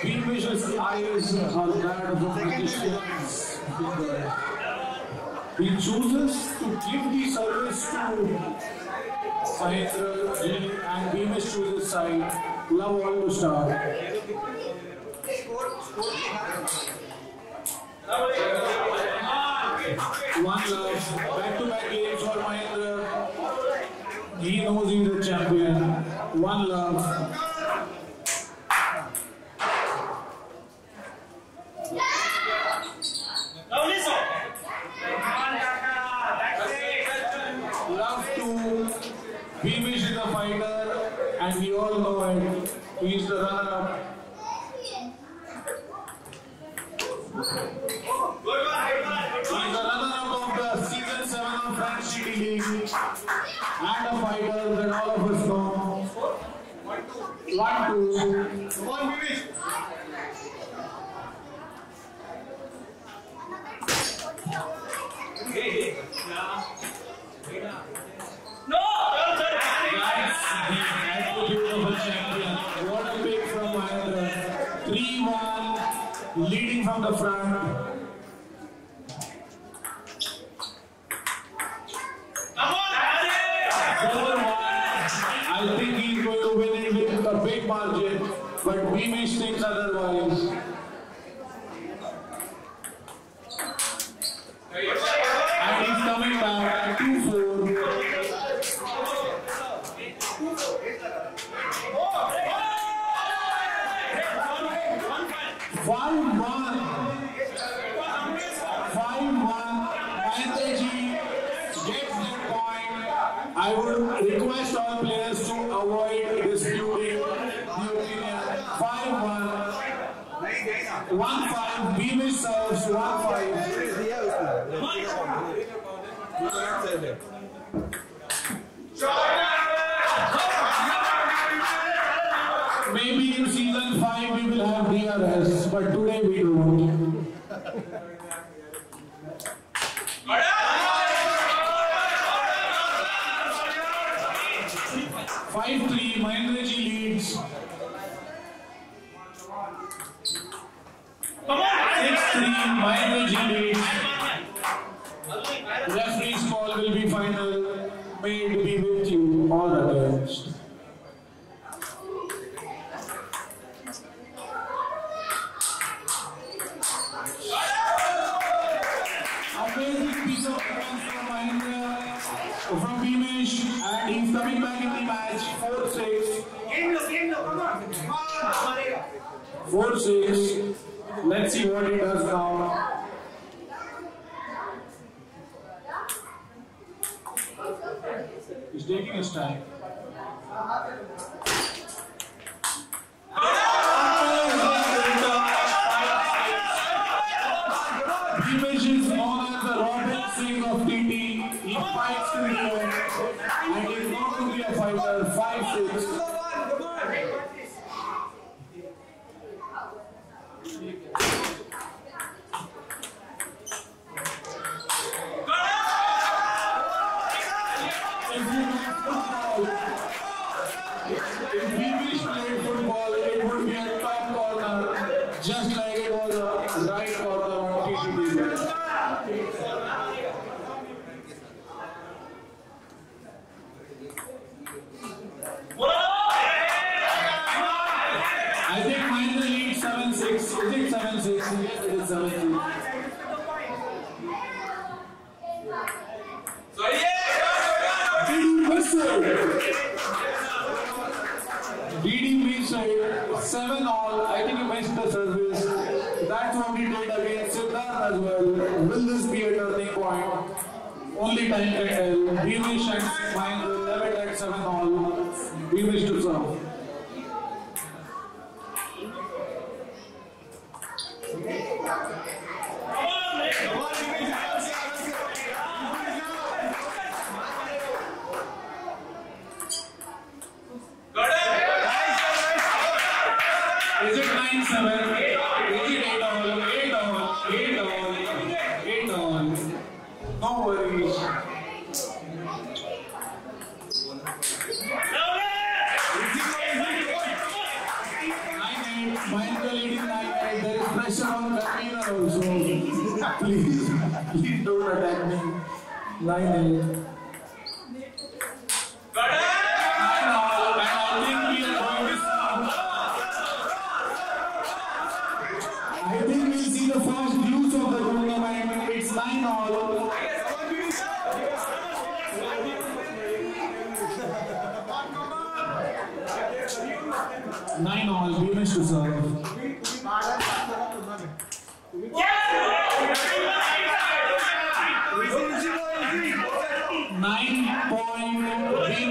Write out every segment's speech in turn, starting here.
Greenwish's eyes are that of magician. He chooses to give the service to Mahendra Ji and Beamish chooses side. Love all to start. One love, back-to-back games for Mahendra. He knows he's a champion. One. Love to Beamish is a fighter and we all know it. He's the runner-up. 3-1, leading the front. I think he's going to win it with a big margin, but Beamish thinks otherwise. One five. Beamish serves one five. Maybe Referee's call will be final. May it be with you or against. Amazing piece of from from and in the match. 4-6. 4-6. Let's see what he does now. He's taking his time. Known as the of. He fights the to be a fighter. 5-6. If you know football, if Beamish played football, it would be a top corner, just can tell. Beamish and Mahendra level at seven all. Beamish to serve. Is it 9 7? Is it 8 all? 8 all? 8 all? 8 all? No worries. 9 There is pressure on convener also. please, please don't attack me. 9 8. I think we'll see the first of the tournament. It's 9 all. Nine all, to serve.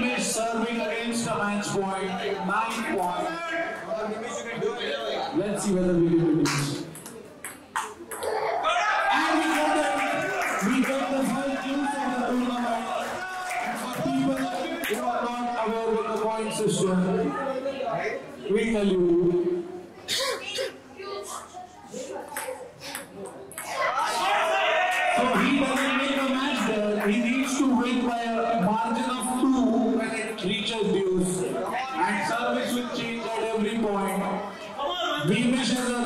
Beamish serving against a match point. Nine point. Let's see whether we can do. And we get the, we the are not the point system, we tell you. And service will change at every point. Beamish has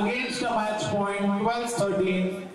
against a match point. 12 13.